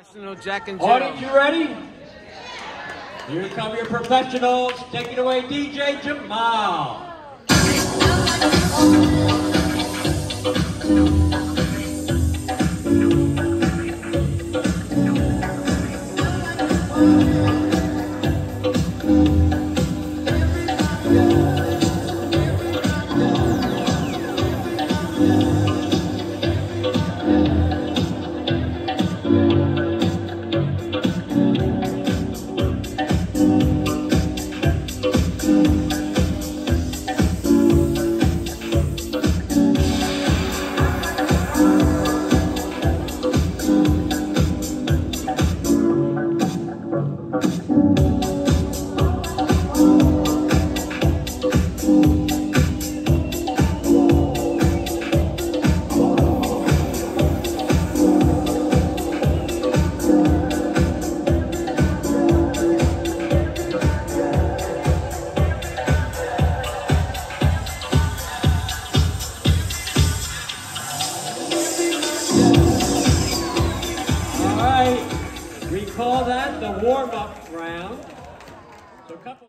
Professional Jack and Jill. Audience, you ready? Here come your professionals. Take it away, DJ Jamal. All right, we call that the warm-up round. So a couple